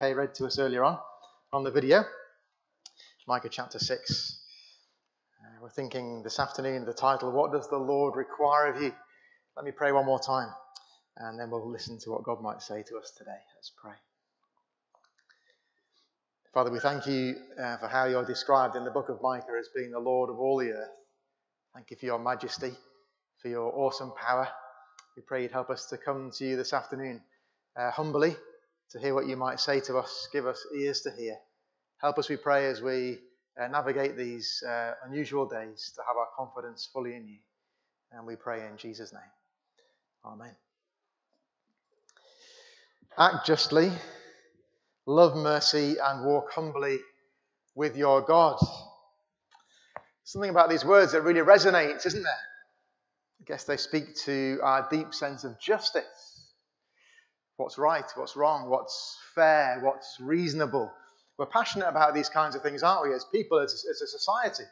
Kay read to us earlier on on the video, Micah chapter 6. Uh, we're thinking this afternoon the title, What Does the Lord Require of You? Let me pray one more time, and then we'll listen to what God might say to us today. Let's pray. Father, we thank you uh, for how you're described in the book of Micah as being the Lord of all the earth. Thank you for your majesty, for your awesome power. We pray you'd help us to come to you this afternoon uh, humbly to hear what you might say to us. Give us ears to hear. Help us, we pray, as we uh, navigate these uh, unusual days to have our confidence fully in you. And we pray in Jesus' name. Amen. Act justly, love mercy, and walk humbly with your God. Something about these words that really resonates, isn't there? I guess they speak to our deep sense of justice what's right, what's wrong, what's fair, what's reasonable. We're passionate about these kinds of things, aren't we, as people, as, as a society?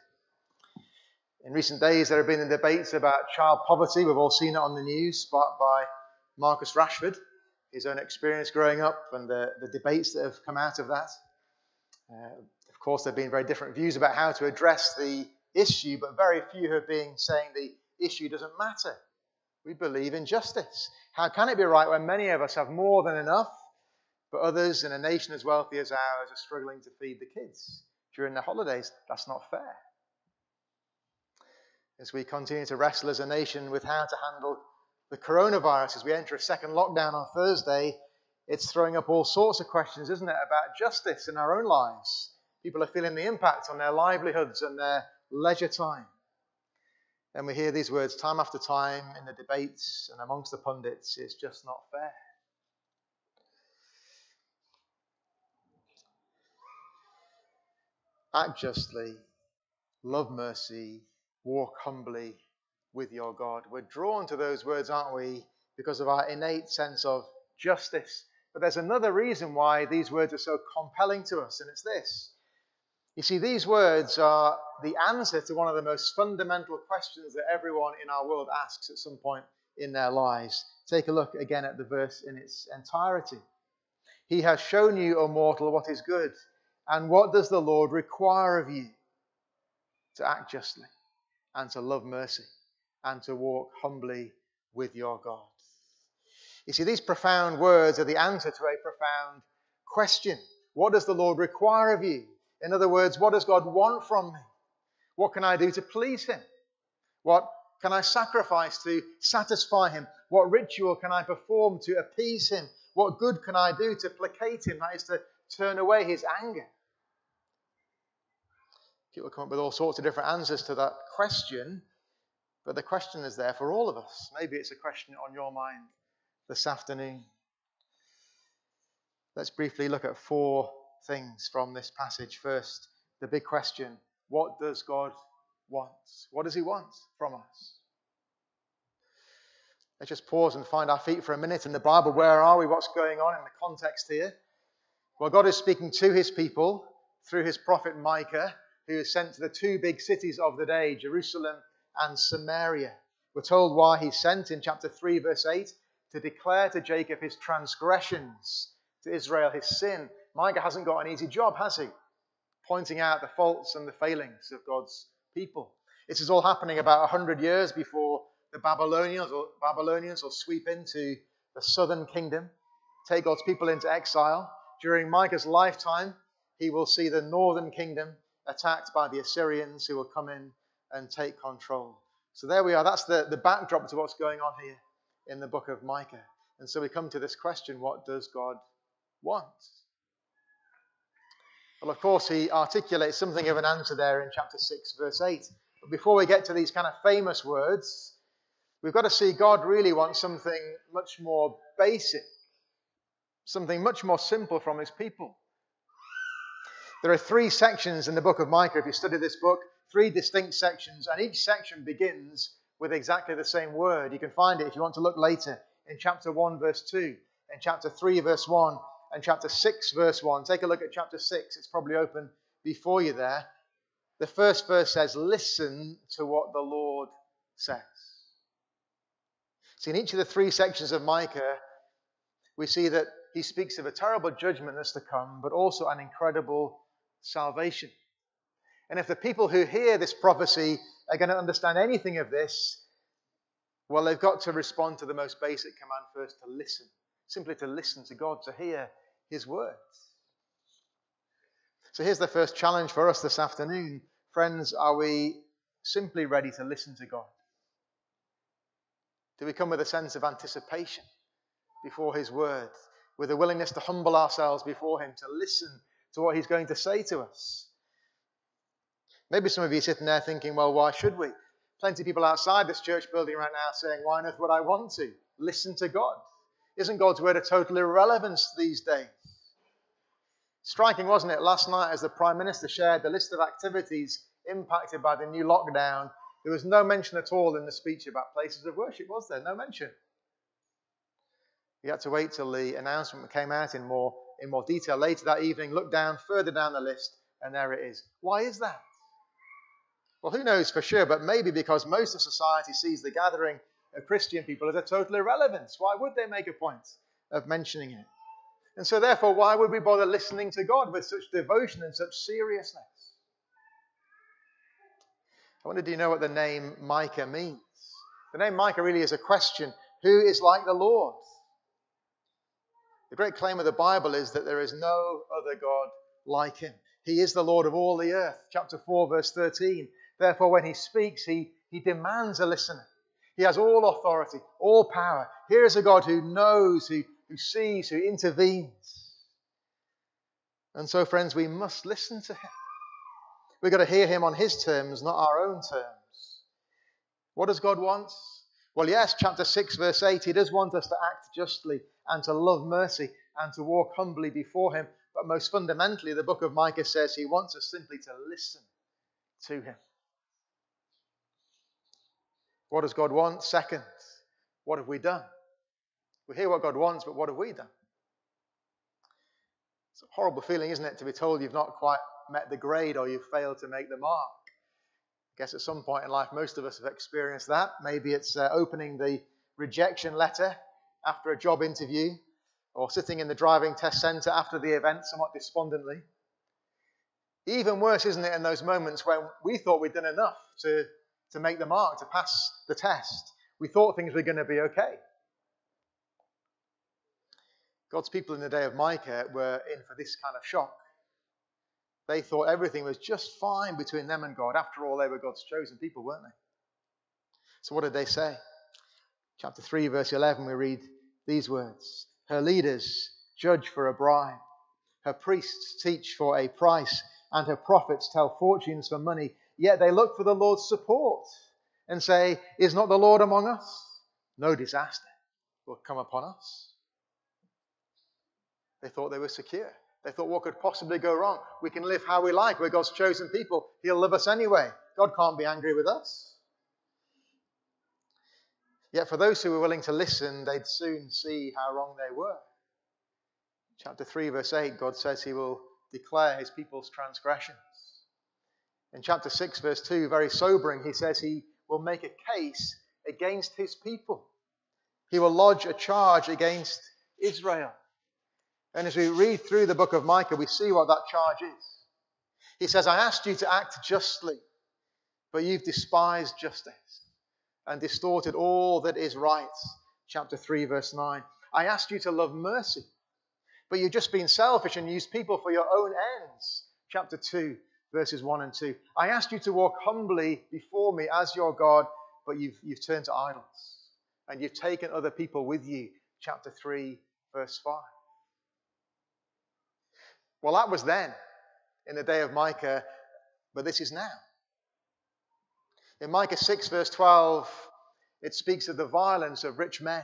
In recent days, there have been debates about child poverty. We've all seen it on the news, sparked by Marcus Rashford, his own experience growing up, and the, the debates that have come out of that. Uh, of course, there have been very different views about how to address the issue, but very few have been saying the issue doesn't matter. We believe in justice. How can it be right when many of us have more than enough, but others in a nation as wealthy as ours are struggling to feed the kids during the holidays? That's not fair. As we continue to wrestle as a nation with how to handle the coronavirus as we enter a second lockdown on Thursday, it's throwing up all sorts of questions, isn't it, about justice in our own lives? People are feeling the impact on their livelihoods and their leisure time. And we hear these words time after time in the debates and amongst the pundits it's just not fair. Act justly, love mercy, walk humbly with your God. We're drawn to those words, aren't we, because of our innate sense of justice. But there's another reason why these words are so compelling to us, and it's this you see, these words are the answer to one of the most fundamental questions that everyone in our world asks at some point in their lives. Take a look again at the verse in its entirety. He has shown you, O mortal, what is good. And what does the Lord require of you? To act justly, and to love mercy, and to walk humbly with your God. You see, these profound words are the answer to a profound question. What does the Lord require of you? In other words, what does God want from me? What can I do to please Him? What can I sacrifice to satisfy Him? What ritual can I perform to appease Him? What good can I do to placate Him? That is to turn away His anger. People come up with all sorts of different answers to that question, but the question is there for all of us. Maybe it's a question on your mind this afternoon. Let's briefly look at four things from this passage. First, the big question what does God want? What does He want from us? Let's just pause and find our feet for a minute in the Bible. Where are we? What's going on in the context here? Well, God is speaking to His people through His prophet Micah, who is sent to the two big cities of the day, Jerusalem and Samaria. We're told why He's sent in chapter 3, verse 8 to declare to Jacob his transgressions, to Israel his sin, Micah hasn't got an easy job, has he? Pointing out the faults and the failings of God's people. This is all happening about 100 years before the Babylonians or Babylonians will sweep into the southern kingdom, take God's people into exile. During Micah's lifetime, he will see the northern kingdom attacked by the Assyrians who will come in and take control. So there we are. That's the, the backdrop to what's going on here in the book of Micah. And so we come to this question what does God want? Well, of course, he articulates something of an answer there in chapter 6, verse 8. But before we get to these kind of famous words, we've got to see God really wants something much more basic, something much more simple from his people. There are three sections in the book of Micah, if you study this book, three distinct sections, and each section begins with exactly the same word. You can find it if you want to look later in chapter 1, verse 2, in chapter 3, verse 1, and chapter 6, verse 1. Take a look at chapter 6. It's probably open before you there. The first verse says, Listen to what the Lord says. See, in each of the three sections of Micah, we see that he speaks of a terrible judgment that's to come, but also an incredible salvation. And if the people who hear this prophecy are going to understand anything of this, well, they've got to respond to the most basic command first to listen. Simply to listen to God, to hear His words. So here's the first challenge for us this afternoon. Friends, are we simply ready to listen to God? Do we come with a sense of anticipation before His word, with a willingness to humble ourselves before Him, to listen to what He's going to say to us? Maybe some of you sitting there thinking, well, why should we? Plenty of people outside this church building right now saying, why on earth would I want to? Listen to God. Isn't God's word a total irrelevance these days? Striking, wasn't it, last night as the Prime Minister shared the list of activities impacted by the new lockdown? There was no mention at all in the speech about places of worship, was there? No mention. You had to wait till the announcement came out in more, in more detail later that evening, look down, further down the list, and there it is. Why is that? Well, who knows for sure, but maybe because most of society sees the gathering Christian people as a total irrelevance. Why would they make a point of mentioning it? And so, therefore, why would we bother listening to God with such devotion and such seriousness? I wonder, do you know what the name Micah means? The name Micah really is a question who is like the Lord? The great claim of the Bible is that there is no other God like him. He is the Lord of all the earth. Chapter 4, verse 13. Therefore, when he speaks, he, he demands a listener. He has all authority, all power. Here is a God who knows, who, who sees, who intervenes. And so, friends, we must listen to him. We've got to hear him on his terms, not our own terms. What does God want? Well, yes, chapter 6, verse 8, he does want us to act justly and to love mercy and to walk humbly before him. But most fundamentally, the book of Micah says he wants us simply to listen to him. What does God want? Second, what have we done? We hear what God wants, but what have we done? It's a horrible feeling, isn't it, to be told you've not quite met the grade or you've failed to make the mark. I guess at some point in life, most of us have experienced that. Maybe it's uh, opening the rejection letter after a job interview or sitting in the driving test centre after the event somewhat despondently. Even worse, isn't it, in those moments when we thought we'd done enough to to make the mark, to pass the test. We thought things were going to be okay. God's people in the day of Micah were in for this kind of shock. They thought everything was just fine between them and God. After all, they were God's chosen people, weren't they? So, what did they say? Chapter 3, verse 11, we read these words Her leaders judge for a bribe, her priests teach for a price, and her prophets tell fortunes for money. Yet they look for the Lord's support and say, Is not the Lord among us? No disaster will come upon us. They thought they were secure. They thought, what could possibly go wrong? We can live how we like. We're God's chosen people. He'll love us anyway. God can't be angry with us. Yet for those who were willing to listen, they'd soon see how wrong they were. Chapter 3, verse 8, God says he will declare his people's transgressions. In chapter 6, verse 2, very sobering, he says he will make a case against his people. He will lodge a charge against Israel. And as we read through the book of Micah, we see what that charge is. He says, I asked you to act justly, but you've despised justice and distorted all that is right. Chapter 3, verse 9. I asked you to love mercy, but you've just been selfish and used people for your own ends. Chapter 2, verses 1 and 2. I asked you to walk humbly before me as your God, but you've, you've turned to idols. And you've taken other people with you. Chapter 3, verse 5. Well, that was then, in the day of Micah, but this is now. In Micah 6, verse 12, it speaks of the violence of rich men.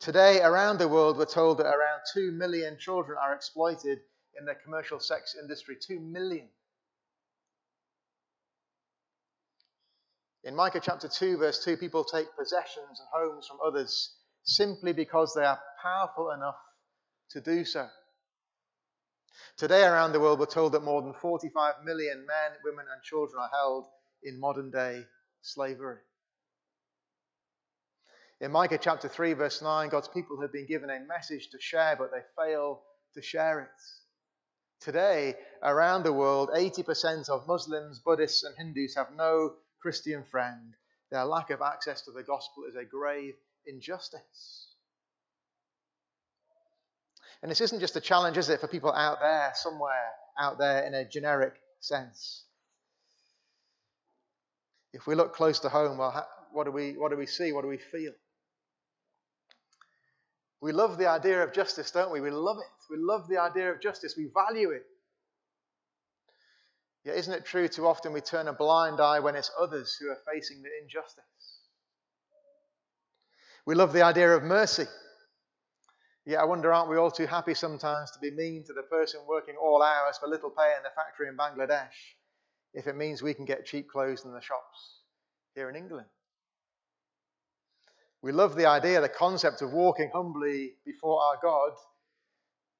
Today, around the world, we're told that around 2 million children are exploited in the commercial sex industry. Two million. In Micah chapter 2, verse 2, people take possessions and homes from others simply because they are powerful enough to do so. Today, around the world, we're told that more than 45 million men, women, and children are held in modern day slavery. In Micah chapter 3, verse 9, God's people have been given a message to share, but they fail to share it. Today, around the world, 80% of Muslims, Buddhists, and Hindus have no Christian friend. Their lack of access to the gospel is a grave injustice. And this isn't just a challenge, is it, for people out there, somewhere out there in a generic sense? If we look close to home, well, what do we, what do we see? What do we feel? We love the idea of justice, don't we? We love it. We love the idea of justice. We value it. Yet, isn't it true too often we turn a blind eye when it's others who are facing the injustice? We love the idea of mercy. Yet, I wonder, aren't we all too happy sometimes to be mean to the person working all hours for little pay in the factory in Bangladesh if it means we can get cheap clothes in the shops here in England? We love the idea, the concept of walking humbly before our God.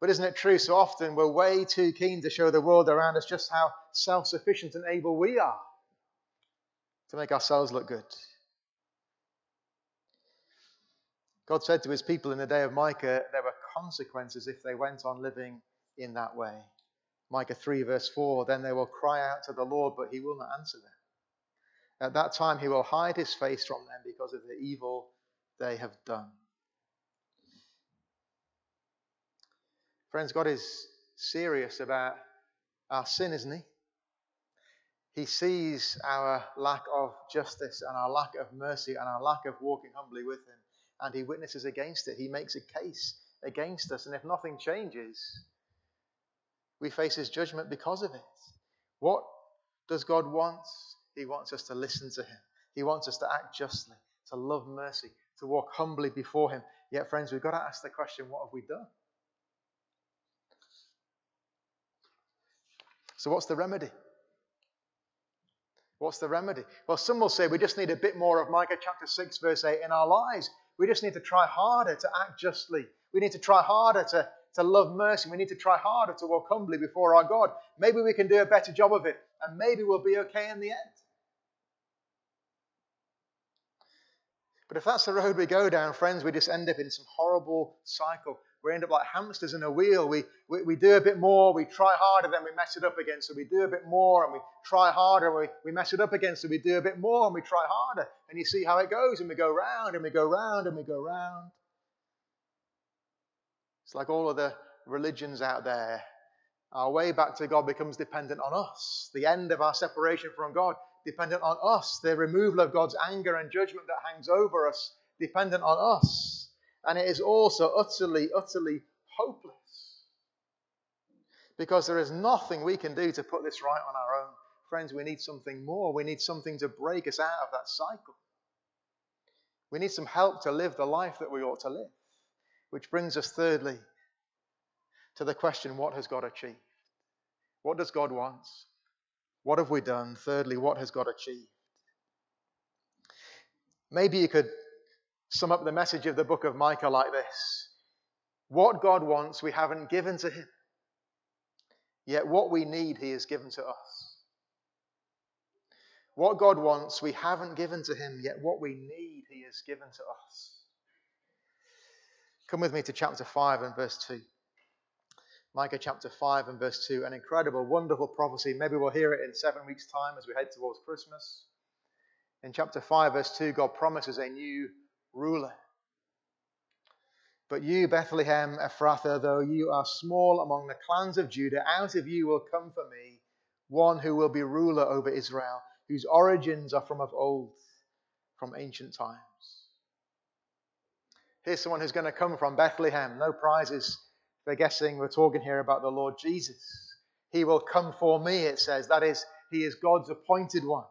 But isn't it true so often we're way too keen to show the world around us just how self sufficient and able we are to make ourselves look good? God said to his people in the day of Micah there were consequences if they went on living in that way. Micah 3, verse 4 Then they will cry out to the Lord, but he will not answer them. At that time, he will hide his face from them because of the evil they have done. Friends, God is serious about our sin, isn't He? He sees our lack of justice and our lack of mercy and our lack of walking humbly with Him, and He witnesses against it. He makes a case against us, and if nothing changes, we face His judgment because of it. What does God want? He wants us to listen to Him, He wants us to act justly, to love mercy, to walk humbly before Him. Yet, friends, we've got to ask the question what have we done? So, what's the remedy? What's the remedy? Well, some will say we just need a bit more of Micah chapter 6, verse 8 in our lives. We just need to try harder to act justly. We need to try harder to, to love mercy. We need to try harder to walk humbly before our God. Maybe we can do a better job of it, and maybe we'll be okay in the end. But if that's the road we go down, friends, we just end up in some horrible cycle. We end up like hamsters in a wheel. We, we, we do a bit more, we try harder, then we mess it up again. So we do a bit more and we try harder, and we, we mess it up again. So we do a bit more and we try harder. And you see how it goes, and we go round and we go round and we go round. It's like all of the religions out there. Our way back to God becomes dependent on us. The end of our separation from God dependent on us. The removal of God's anger and judgment that hangs over us, dependent on us. And it is also utterly, utterly hopeless. Because there is nothing we can do to put this right on our own. Friends, we need something more. We need something to break us out of that cycle. We need some help to live the life that we ought to live. Which brings us, thirdly, to the question what has God achieved? What does God want? What have we done? Thirdly, what has God achieved? Maybe you could sum up the message of the book of Micah like this What God wants, we haven't given to Him. Yet what we need, He has given to us. What God wants, we haven't given to Him, yet what we need, He has given to us. Come with me to chapter 5 and verse 2. Micah chapter 5 and verse 2, an incredible, wonderful prophecy. Maybe we'll hear it in seven weeks' time as we head towards Christmas. In chapter 5, verse 2, God promises a new ruler. But you, Bethlehem Ephrathah, though you are small among the clans of Judah, out of you will come for me one who will be ruler over Israel, whose origins are from of old, from ancient times. Here's someone who's going to come from Bethlehem. No prizes they're guessing we're talking here about the Lord Jesus. He will come for me, it says. That is, he is God's appointed one.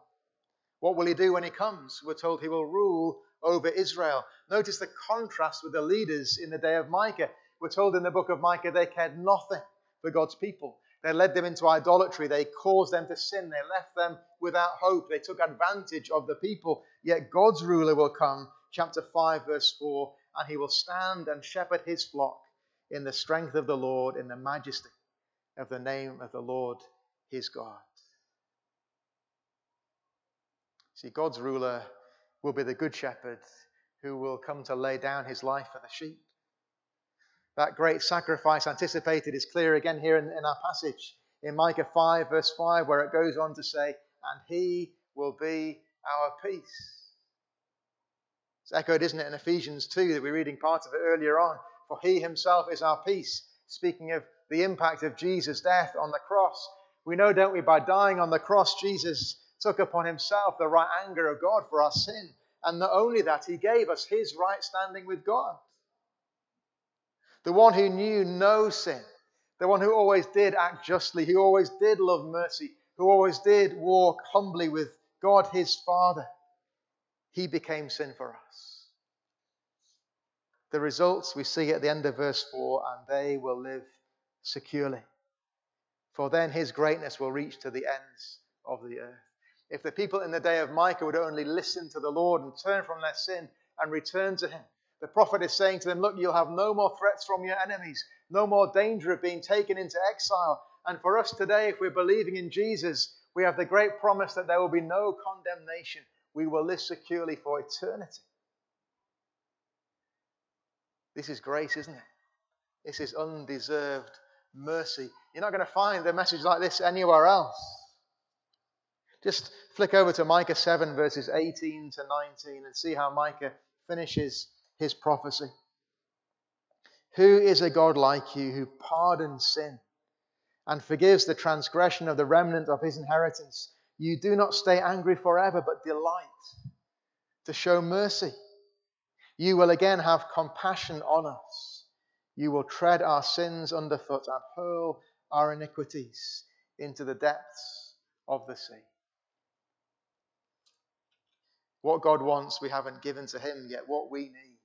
What will he do when he comes? We're told he will rule over Israel. Notice the contrast with the leaders in the day of Micah. We're told in the book of Micah they cared nothing for God's people. They led them into idolatry. They caused them to sin. They left them without hope. They took advantage of the people. Yet God's ruler will come, chapter 5, verse 4, and he will stand and shepherd his flock in the strength of the Lord, in the majesty of the name of the Lord his God. See, God's ruler will be the good shepherd who will come to lay down his life for the sheep. That great sacrifice anticipated is clear again here in, in our passage in Micah 5, verse 5, where it goes on to say, And he will be our peace. It's echoed, isn't it, in Ephesians 2 that we're reading part of it earlier on. For he himself is our peace. Speaking of the impact of Jesus' death on the cross. We know, don't we, by dying on the cross, Jesus took upon himself the right anger of God for our sin. And not only that, he gave us his right standing with God. The one who knew no sin, the one who always did act justly, who always did love mercy, who always did walk humbly with God his Father, he became sin for us. The results we see at the end of verse 4 and they will live securely. For then his greatness will reach to the ends of the earth. If the people in the day of Micah would only listen to the Lord and turn from their sin and return to him, the prophet is saying to them, Look, you'll have no more threats from your enemies, no more danger of being taken into exile. And for us today, if we're believing in Jesus, we have the great promise that there will be no condemnation. We will live securely for eternity. This is grace, isn't it? This is undeserved mercy. You're not going to find a message like this anywhere else. Just flick over to Micah 7, verses 18 to 19, and see how Micah finishes his prophecy. Who is a God like you who pardons sin and forgives the transgression of the remnant of his inheritance? You do not stay angry forever, but delight to show mercy. You will again have compassion on us you will tread our sins underfoot and hurl our iniquities into the depths of the sea. What God wants, we haven't given to Him yet. What we need,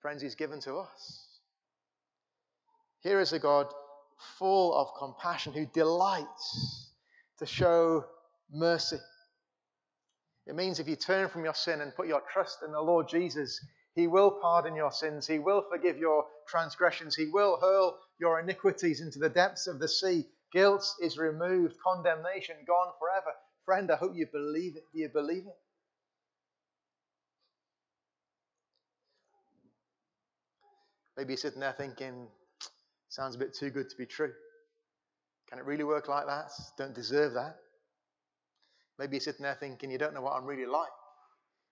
friends, He's given to us. Here is a God full of compassion who delights to show mercy. It means if you turn from your sin and put your trust in the Lord Jesus, he will pardon your sins. He will forgive your transgressions. He will hurl your iniquities into the depths of the sea. Guilt is removed, condemnation gone forever. Friend, I hope you believe it. Do you believe it? Maybe you're sitting there thinking, sounds a bit too good to be true. Can it really work like that? Don't deserve that. Maybe you're sitting there thinking, you don't know what I'm really like.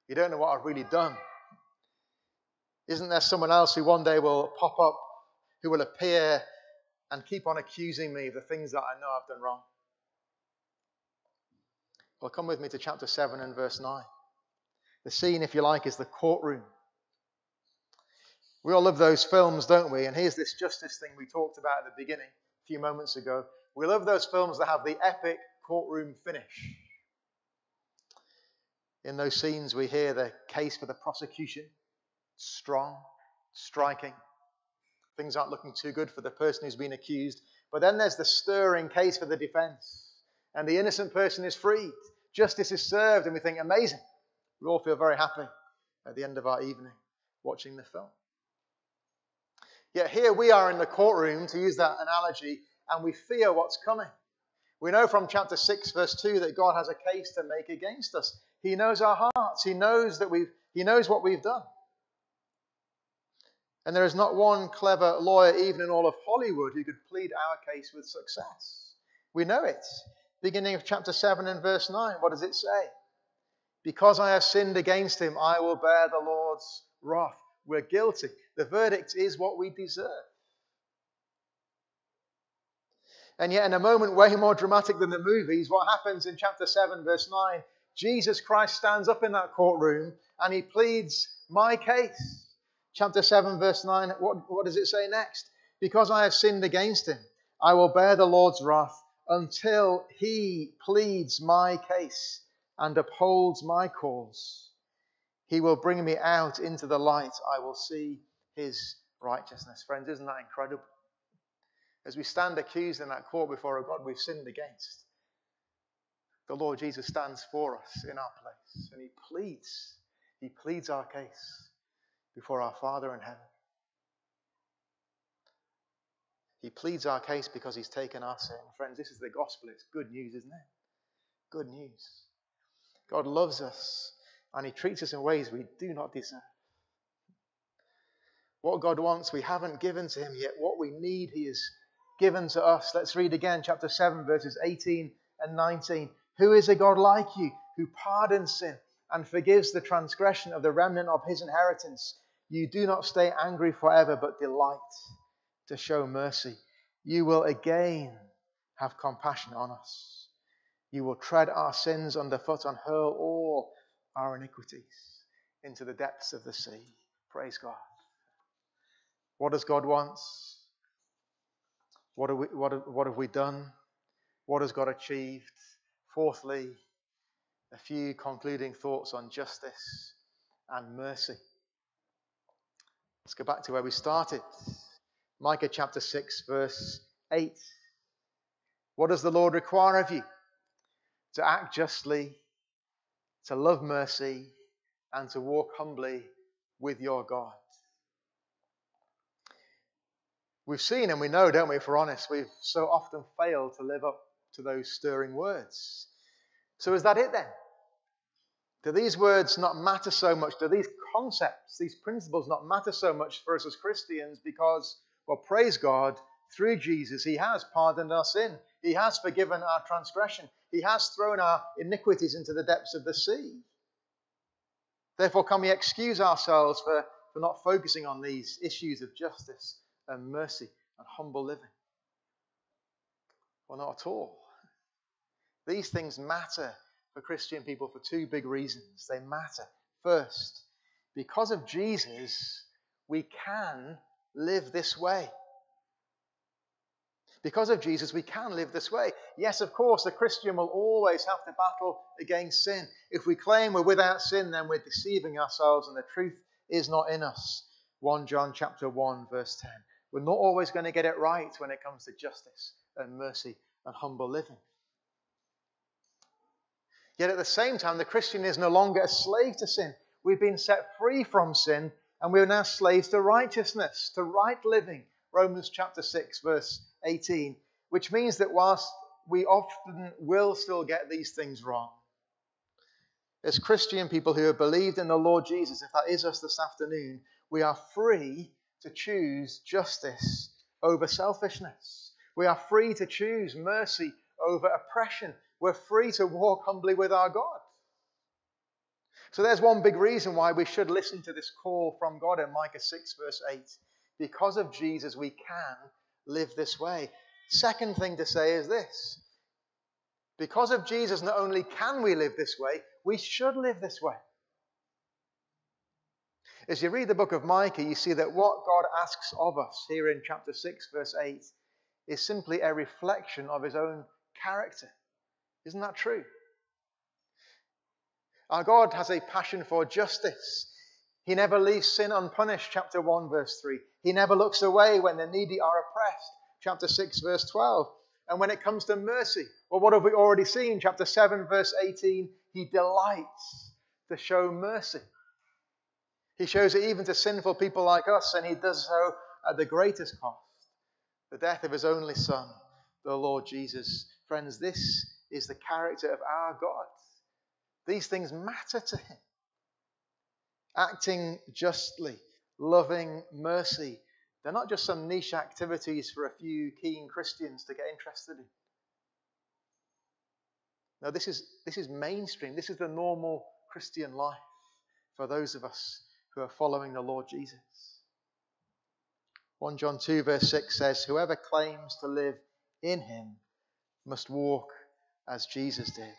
You don't know what I've really done. Isn't there someone else who one day will pop up, who will appear and keep on accusing me of the things that I know I've done wrong? Well, come with me to chapter 7 and verse 9. The scene, if you like, is the courtroom. We all love those films, don't we? And here's this justice thing we talked about at the beginning a few moments ago. We love those films that have the epic courtroom finish. In those scenes, we hear the case for the prosecution strong, striking. Things aren't looking too good for the person who's been accused. But then there's the stirring case for the defense, and the innocent person is freed. Justice is served, and we think, amazing. We all feel very happy at the end of our evening watching the film. Yet here we are in the courtroom, to use that analogy, and we fear what's coming. We know from chapter 6, verse 2, that God has a case to make against us. He knows our hearts. He knows that we've, He knows what we've done. And there is not one clever lawyer, even in all of Hollywood, who could plead our case with success. We know it. Beginning of chapter 7 and verse 9, what does it say? Because I have sinned against him, I will bear the Lord's wrath. We're guilty. The verdict is what we deserve. And yet, in a moment way more dramatic than the movies, what happens in chapter 7, verse 9? Jesus Christ stands up in that courtroom and he pleads my case chapter 7, verse 9, what, what does it say next? Because I have sinned against him, I will bear the Lord's wrath until he pleads my case and upholds my cause. He will bring me out into the light. I will see his righteousness. Friends, isn't that incredible? As we stand accused in that court before a God we've sinned against, the Lord Jesus stands for us in our place and he pleads. He pleads our case before our Father in heaven. He pleads our case because he's taken our sin. Friends, this is the gospel. It's good news, isn't it? Good news. God loves us and He treats us in ways we do not deserve. What God wants, we haven't given to Him yet. What we need, He has given to us. Let's read again, chapter 7, verses 18 and 19. Who is a God like you, who pardons sin and forgives the transgression of the remnant of His inheritance? You do not stay angry forever, but delight to show mercy. You will again have compassion on us. You will tread our sins underfoot and hurl all our iniquities into the depths of the sea. Praise God. What does God want? What have we, what have, what have we done? What has God achieved? Fourthly, a few concluding thoughts on justice and mercy. Let's go back to where we started. Micah chapter 6, verse 8. What does the Lord require of you? To act justly, to love mercy, and to walk humbly with your God. We've seen and we know, don't we, if we're honest, we've so often failed to live up to those stirring words. So is that it then? Do these words not matter so much? Do these concepts, these principles not matter so much for us as Christians because, well, praise God, through Jesus, He has pardoned our sin. He has forgiven our transgression. He has thrown our iniquities into the depths of the sea. Therefore, can we excuse ourselves for, for not focusing on these issues of justice and mercy and humble living? Well, not at all. These things matter for Christian people for two big reasons. They matter. First, because of Jesus, we can live this way. Because of Jesus, we can live this way. Yes, of course, the Christian will always have to battle against sin. If we claim we're without sin, then we're deceiving ourselves and the truth is not in us. 1 John chapter 1 verse 10. We're not always going to get it right when it comes to justice and mercy and humble living. Yet at the same time, the Christian is no longer a slave to sin. We've been set free from sin, and we are now slaves to righteousness, to right living. Romans chapter 6, verse 18, which means that whilst we often will still get these things wrong, as Christian people who have believed in the Lord Jesus, if that is us this afternoon, we are free to choose justice over selfishness. We are free to choose mercy over oppression. We're free to walk humbly with our God. So there's one big reason why we should listen to this call from God in Micah 6, verse 8. Because of Jesus, we can live this way. Second thing to say is this because of Jesus, not only can we live this way, we should live this way. As you read the book of Micah, you see that what God asks of us here in chapter 6, verse 8, is simply a reflection of his own character. Isn't that true? Our God has a passion for justice. He never leaves sin unpunished, chapter 1, verse 3. He never looks away when the needy are oppressed, chapter 6, verse 12. And when it comes to mercy, well, what have we already seen? Chapter 7, verse 18, he delights to show mercy. He shows it even to sinful people like us, and he does so at the greatest cost the death of his only Son, the Lord Jesus. Friends, this is the character of our God. These things matter to him. Acting justly, loving mercy, they're not just some niche activities for a few keen Christians to get interested in. No, this is, this is mainstream. This is the normal Christian life for those of us who are following the Lord Jesus. 1 John 2, verse 6 says, Whoever claims to live in him must walk as Jesus did.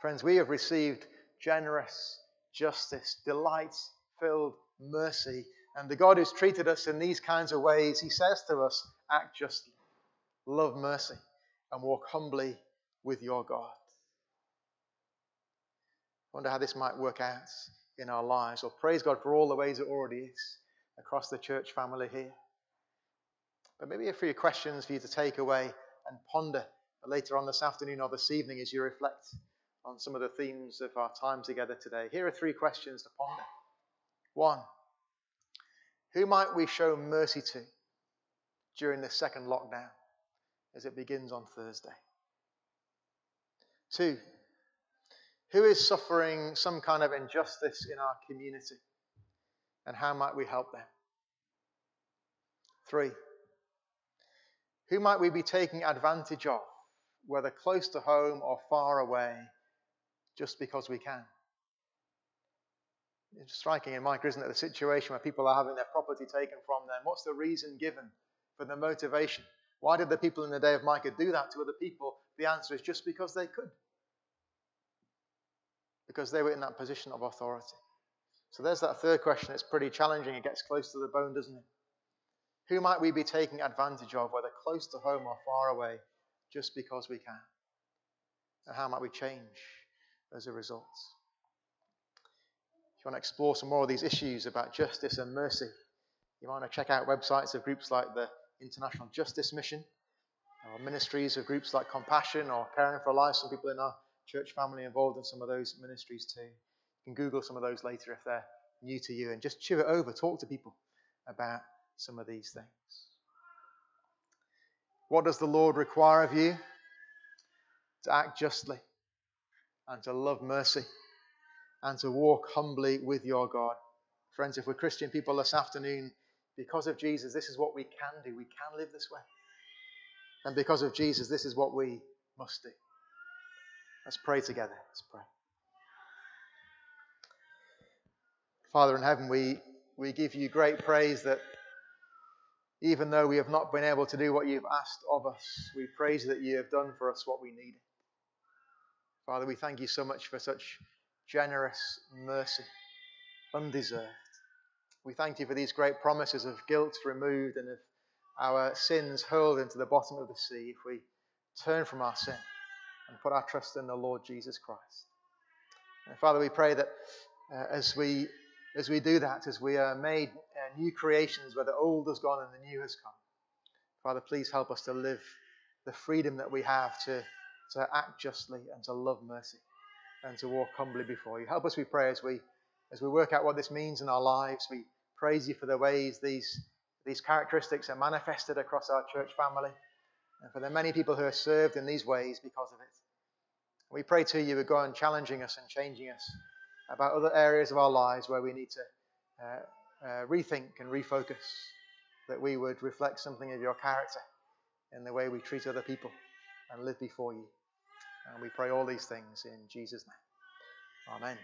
Friends, we have received generous justice, delight filled mercy. And the God who's treated us in these kinds of ways, he says to us, act justly, love mercy, and walk humbly with your God. Wonder how this might work out in our lives. Or praise God for all the ways it already is across the church family here. But maybe a few questions for you to take away and ponder later on this afternoon or this evening as you reflect on some of the themes of our time together today. Here are three questions to ponder. One, who might we show mercy to during this second lockdown as it begins on Thursday? Two, Who is suffering some kind of injustice in our community? And how might we help them? Three, who might we be taking advantage of, whether close to home or far away, just because we can? It's striking in Micah, isn't it? The situation where people are having their property taken from them. What's the reason given for the motivation? Why did the people in the day of Micah do that to other people? The answer is just because they could. Because they were in that position of authority. So there's that third question. It's pretty challenging. It gets close to the bone, doesn't it? Who might we be taking advantage of, whether close to home or far away, just because we can? And how might we change as a result? If you want to explore some more of these issues about justice and mercy, you might want to check out websites of groups like the International Justice Mission, or ministries of groups like Compassion or Caring for Life. Some people in our church family involved in some of those ministries too. You can Google some of those later if they're new to you and just chew it over. Talk to people about some of these things. What does the Lord require of you? To act justly and to love mercy and to walk humbly with your God. Friends, if we're Christian people this afternoon, because of Jesus, this is what we can do. We can live this way. And because of Jesus, this is what we must do. Let's pray together. Let's pray. Father in heaven, we, we give you great praise that even though we have not been able to do what you've asked of us, we praise that you have done for us what we needed. Father, we thank you so much for such generous mercy, undeserved. We thank you for these great promises of guilt removed and of our sins hurled into the bottom of the sea if we turn from our sin and put our trust in the Lord Jesus Christ. And Father, we pray that uh, as we as we do that, as we are made uh, new creations where the old has gone and the new has come, Father, please help us to live the freedom that we have to, to act justly and to love mercy and to walk humbly before you. Help us, we pray, as we as we work out what this means in our lives. We praise you for the ways these these characteristics are manifested across our church family, and for the many people who are served in these ways because of it. We pray to you, go on challenging us and changing us about other areas of our lives where we need to uh, uh, rethink and refocus, that we would reflect something of your character in the way we treat other people and live before you. And we pray all these things in Jesus' name. Amen.